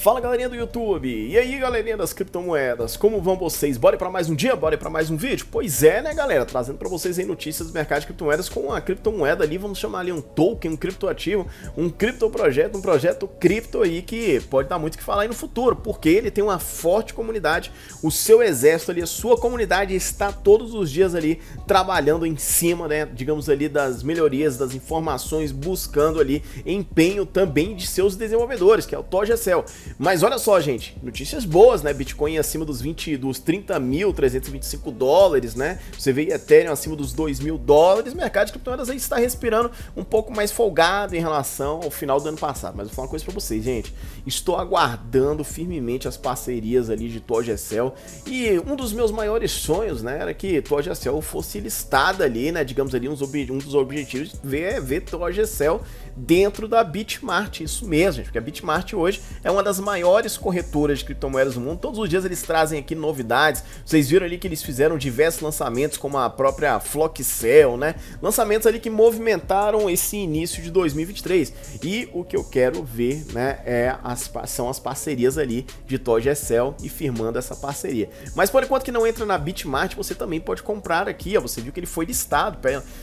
Fala galerinha do YouTube, e aí galerinha das criptomoedas, como vão vocês? Bora para mais um dia, bora para mais um vídeo? Pois é né galera, trazendo para vocês aí notícias do mercado de criptomoedas com uma criptomoeda ali, vamos chamar ali um token, um criptoativo, um criptoprojeto, um projeto cripto aí que pode dar muito o que falar aí no futuro, porque ele tem uma forte comunidade, o seu exército ali, a sua comunidade está todos os dias ali trabalhando em cima, né, digamos ali das melhorias, das informações, buscando ali empenho também de seus desenvolvedores, que é o ToGCell. Mas olha só, gente, notícias boas, né? Bitcoin acima dos 20, dos 30.325 dólares, né? Você vê Ethereum acima dos 2 mil dólares. Mercado de criptomoedas aí está respirando um pouco mais folgado em relação ao final do ano passado. Mas vou falar uma coisa para vocês, gente. Estou aguardando firmemente as parcerias ali de ToGCell e um dos meus maiores sonhos, né, era que ToGCell fosse listada ali, né? Digamos ali, uns um dos objetivos ver, ver ToGCell dentro da Bitmart, isso mesmo, gente, porque a Bitmart hoje é uma das maiores corretoras de criptomoedas do mundo. Todos os dias eles trazem aqui novidades. Vocês viram ali que eles fizeram diversos lançamentos, como a própria Flockcell, né? Lançamentos ali que movimentaram esse início de 2023. E o que eu quero ver, né, é as, são as parcerias ali de ToGSL e firmando essa parceria. Mas por enquanto que não entra na Bitmart, você também pode comprar aqui, ó. Você viu que ele foi listado,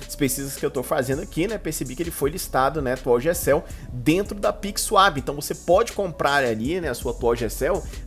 as pesquisas que eu tô fazendo aqui, né? Percebi que ele foi listado, né? atual GSL dentro da PixSwap. Então você pode comprar ali né, a sua atual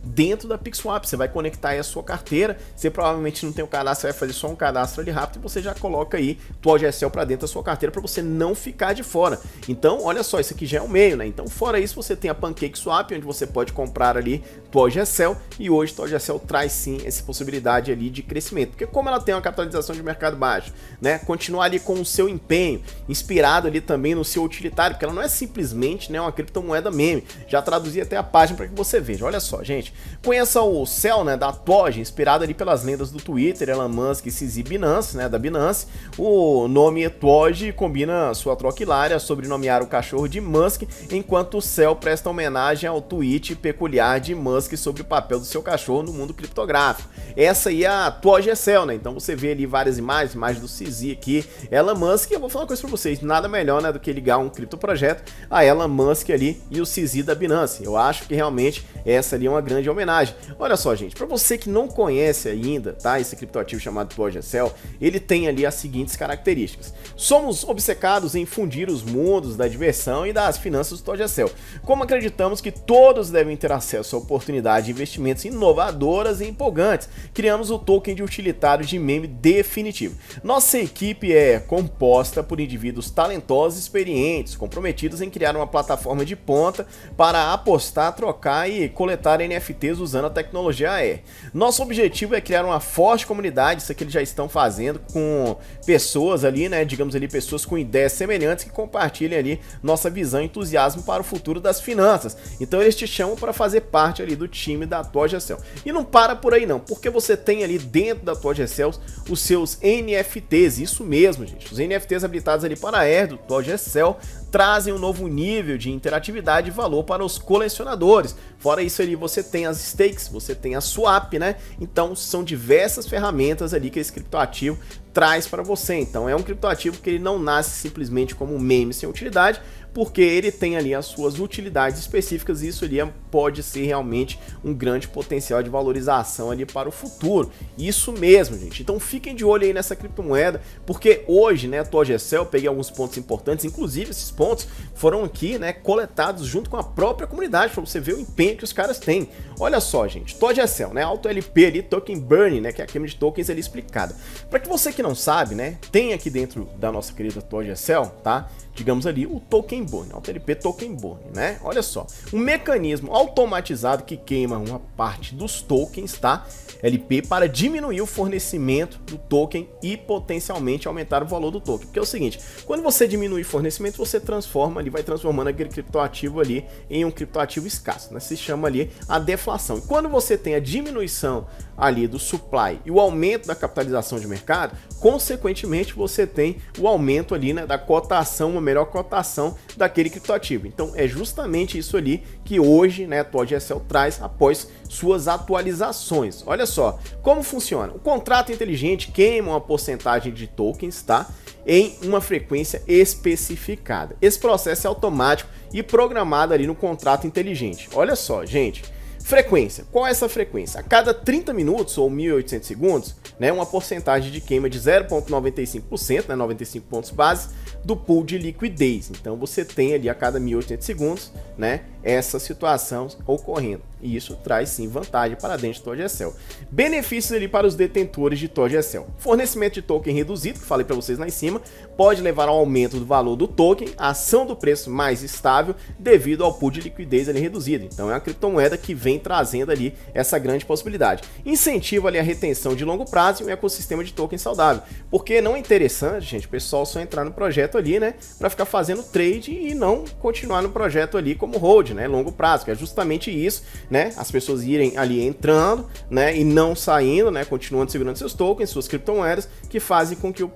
dentro da PixSwap. Você vai conectar aí a sua carteira. Você provavelmente não tem o cadastro, vai fazer só um cadastro ali rápido e você já coloca aí atual GSL para dentro da sua carteira para você não ficar de fora. Então, olha só, isso aqui já é o meio, né? Então, fora isso, você tem a PancakeSwap, onde você pode comprar ali GSL e hoje GSL traz sim essa possibilidade ali de crescimento. Porque como ela tem uma capitalização de mercado baixo, né? Continuar ali com o seu empenho, inspirado ali também no seu utilitário porque ela não é simplesmente né, uma criptomoeda meme. Já traduzi até a página para que você veja. Olha só, gente. Conheça o Cell, né, da Toge, inspirado ali pelas lendas do Twitter, Elon Musk e CZ Binance, né, da Binance. O nome Toge combina sua troca hilária sobre nomear o cachorro de Musk, enquanto o Cell presta homenagem ao tweet peculiar de Musk sobre o papel do seu cachorro no mundo criptográfico. Essa aí é a Toge Cell, né? Então você vê ali várias imagens, imagens do CZ aqui, Elon Musk, eu vou falar uma coisa para vocês, nada melhor, né, do que ligar um cripto projeto, a Elon Musk ali e o CZ da Binance. Eu acho que realmente essa ali é uma grande homenagem. Olha só, gente, para você que não conhece ainda, tá, esse criptoativo chamado Cell, ele tem ali as seguintes características. Somos obcecados em fundir os mundos da diversão e das finanças do Cell. Como acreditamos que todos devem ter acesso a oportunidades de investimentos inovadoras e empolgantes, criamos o token de utilitário de meme definitivo. Nossa equipe é composta por indivíduos talentosos e experientes, com comprometidos em criar uma plataforma de ponta para apostar, trocar e coletar NFTs usando a tecnologia AR. Nosso objetivo é criar uma forte comunidade, isso que eles já estão fazendo, com pessoas ali, né, digamos ali, pessoas com ideias semelhantes que compartilhem ali nossa visão e entusiasmo para o futuro das finanças. Então eles te chamam para fazer parte ali do time da Togecel. E não para por aí não, porque você tem ali dentro da Togecel os seus NFTs, isso mesmo, gente. Os NFTs habilitados ali para a Air do Togecel trazem um novo nível de interatividade e valor para os colecionadores. Fora isso ali, você tem as stakes, você tem a swap, né? Então são diversas ferramentas ali que esse criptoativo traz para você. Então é um criptoativo que ele não nasce simplesmente como meme sem utilidade, porque ele tem ali as suas utilidades específicas e isso ali é, pode ser realmente um grande potencial de valorização ali para o futuro. Isso mesmo, gente. Então fiquem de olho aí nessa criptomoeda, porque hoje, né, Togecel, peguei alguns pontos importantes, inclusive esses pontos foram aqui, né, coletados junto com a própria comunidade, para você ver o empenho que os caras têm. Olha só, gente, Togecel, né, Auto LP ali, Token Burning, né, que é a queima de tokens ali explicada. Para que você que não sabe, né, tem aqui dentro da nossa querida Togecel, tá? digamos ali, o token burn, AutoLP token burn, né? Olha só, um mecanismo automatizado que queima uma parte dos tokens, tá? LP para diminuir o fornecimento do token e potencialmente aumentar o valor do token. Porque é o seguinte, quando você diminui o fornecimento, você transforma ali, vai transformando aquele criptoativo ali em um criptoativo escasso, né? Se chama ali a deflação. E quando você tem a diminuição ali do supply e o aumento da capitalização de mercado, consequentemente você tem o aumento ali né, da cotação, uma melhor cotação daquele criptoativo. Então é justamente isso ali que hoje né, a TOGSL traz após suas atualizações. Olha só, como funciona? O contrato inteligente queima uma porcentagem de tokens, tá? Em uma frequência especificada. Esse processo é automático e programada ali no contrato inteligente. Olha só, gente. Frequência. Qual é essa frequência? A cada 30 minutos ou 1800 segundos, né, uma porcentagem de queima de 0,95%, né, 95 pontos base, do pool de liquidez. Então você tem ali a cada 1800 segundos, né, essa situação ocorrendo. E isso traz sim vantagem para dentro do TOGECEL. Benefícios ali para os detentores de TOGECEL. Fornecimento de token reduzido, que falei para vocês lá em cima, pode levar ao aumento do valor do token, ação do preço mais estável devido ao pool de liquidez ali reduzido. Então é uma criptomoeda que vem trazendo ali essa grande possibilidade. Incentiva ali a retenção de longo prazo e um ecossistema de token saudável. Porque não é interessante, gente, o pessoal só entrar no projeto ali, né, para ficar fazendo trade e não continuar no projeto ali como hold, né, longo prazo, que é justamente isso né? As pessoas irem ali entrando, né? E não saindo, né? Continuando segurando seus tokens, suas criptomoedas, que fazem com que o,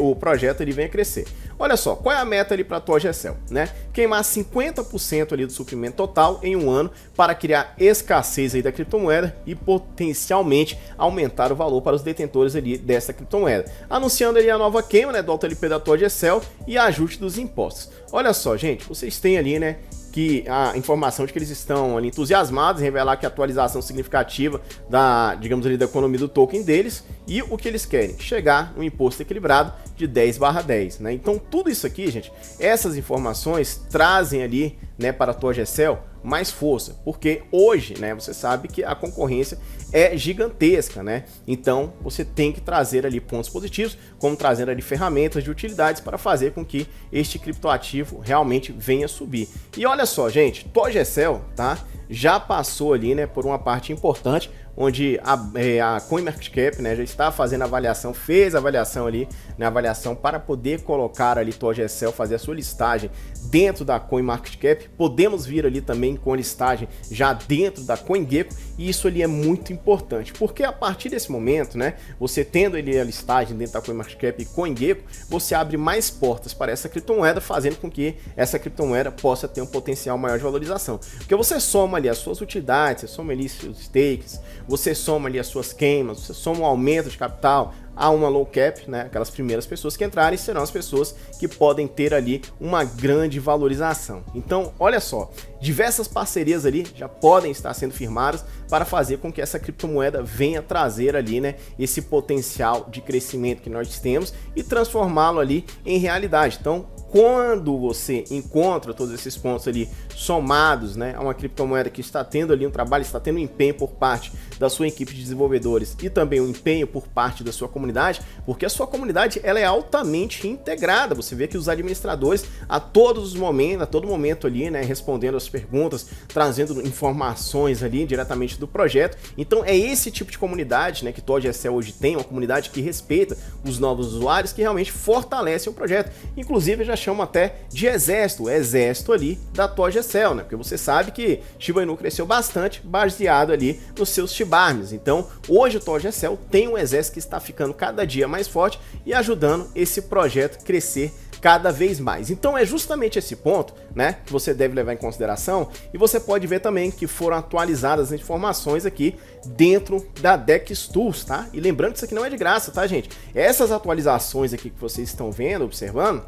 o projeto ele venha crescer. Olha só, qual é a meta ali para a tua GSL, né? Queimar 50% ali do suprimento total em um ano para criar escassez aí da criptomoeda e potencialmente aumentar o valor para os detentores ali dessa criptomoeda. Anunciando ali a nova queima, né, do AutoLP da tua GSL e ajuste dos impostos. Olha só, gente, vocês têm ali, né, que a informação de que eles estão ali entusiasmados em revelar que a atualização significativa da, digamos ali, da economia do token deles e o que eles querem, chegar no imposto equilibrado de 10 barra 10, né? Então tudo isso aqui, gente, essas informações trazem ali, né, para a tua Gessel mais força, porque hoje, né, você sabe que a concorrência é gigantesca, né? Então, você tem que trazer ali pontos positivos, como trazer ali ferramentas de utilidades para fazer com que este criptoativo realmente venha subir. E olha só, gente, Togecel, tá? Já passou ali, né, por uma parte importante, onde a, é, a CoinMarketCap né, já está fazendo avaliação, fez avaliação ali, né, avaliação para poder colocar ali TOGECEL, fazer a sua listagem dentro da CoinMarketCap. Podemos vir ali também com listagem já dentro da CoinGecko e isso ali é muito importante, porque a partir desse momento, né, você tendo ali a listagem dentro da CoinMarketCap e CoinGecko, você abre mais portas para essa criptomoeda, fazendo com que essa criptomoeda possa ter um potencial maior de valorização. Porque você soma ali as suas utilidades, você soma ali seus stakes, você soma ali as suas queimas, você soma um aumento de capital, a uma low cap, né? Aquelas primeiras pessoas que entrarem serão as pessoas que podem ter ali uma grande valorização. Então, olha só, diversas parcerias ali já podem estar sendo firmadas para fazer com que essa criptomoeda venha trazer ali, né, esse potencial de crescimento que nós temos e transformá-lo ali em realidade. Então, quando você encontra todos esses pontos ali somados, né, a uma criptomoeda que está tendo ali um trabalho, está tendo um empenho por parte da sua equipe de desenvolvedores e também um empenho por parte da sua comunidade, porque a sua comunidade ela é altamente integrada. Você vê que os administradores a todos os momentos, a todo momento ali, né, respondendo as perguntas, trazendo informações ali diretamente do projeto. Então é esse tipo de comunidade, né, que Todd SL hoje tem, uma comunidade que respeita os novos usuários, que realmente fortalece o projeto. Inclusive já chamam até de exército, exército ali da Toge Cell, né? Porque você sabe que Shiba Inu cresceu bastante baseado ali nos seus Shibarmes. Então, hoje o Toge Cell tem um exército que está ficando cada dia mais forte e ajudando esse projeto crescer cada vez mais. Então é justamente esse ponto, né, que você deve levar em consideração e você pode ver também que foram atualizadas as informações aqui dentro da Dex Tools, tá? E lembrando que isso aqui não é de graça, tá, gente? Essas atualizações aqui que vocês estão vendo, observando,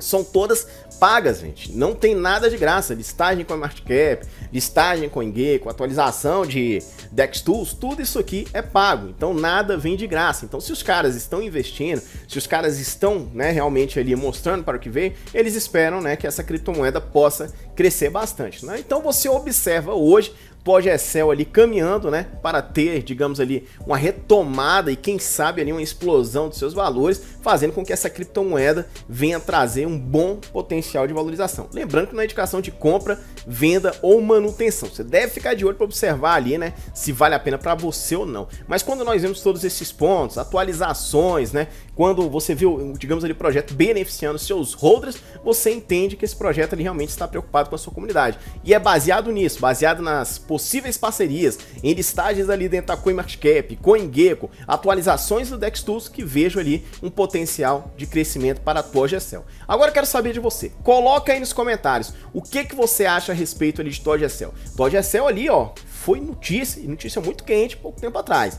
são todas pagas, gente. Não tem nada de graça. Listagem com a Martcap, listagem com Gecko, atualização de DexTools, tudo isso aqui é pago. Então nada vem de graça. Então se os caras estão investindo, se os caras estão, né, realmente ali mostrando para o que vem, eles esperam, né, que essa criptomoeda possa crescer bastante, né? Então você observa hoje pós-Excel ali caminhando, né, para ter, digamos ali, uma retomada e quem sabe ali uma explosão dos seus valores, fazendo com que essa criptomoeda venha trazer um bom potencial de valorização. Lembrando que na indicação de compra, venda ou manutenção, você deve ficar de olho para observar ali, né, se vale a pena para você ou não. Mas quando nós vemos todos esses pontos, atualizações, né, quando você viu, digamos ali, projeto beneficiando seus holders, você entende que esse projeto ali realmente está preocupado com a sua comunidade. E é baseado nisso, baseado nas possíveis parcerias em listagens ali dentro da CoinMarketCap, CoinGecko, atualizações do DexTools que vejo ali um potencial de crescimento para a tua. Agora eu quero saber de você. Coloca aí nos comentários o que, que você acha a respeito ali de TOGSL. TOGSL ali, ó, foi notícia, notícia muito quente pouco tempo atrás.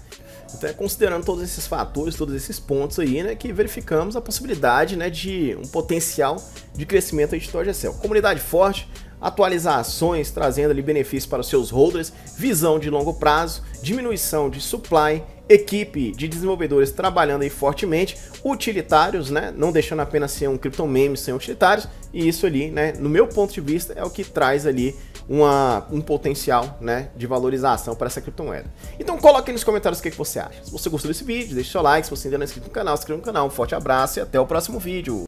Então, é considerando todos esses fatores, todos esses pontos aí, né, que verificamos a possibilidade, né, de um potencial de crescimento aí de Torgecel. Comunidade forte, atualizações trazendo ali benefícios para os seus holders, visão de longo prazo, diminuição de supply, equipe de desenvolvedores trabalhando aí fortemente, utilitários, né, não deixando apenas ser um crypto meme sem utilitários, e isso ali, né, no meu ponto de vista, é o que traz ali uma, um potencial, né, de valorização para essa criptomoeda. Então coloque aí nos comentários o que, que você acha. Se você gostou desse vídeo, deixe seu like, se você ainda não é inscrito no canal, se inscreva no canal, um forte abraço e até o próximo vídeo.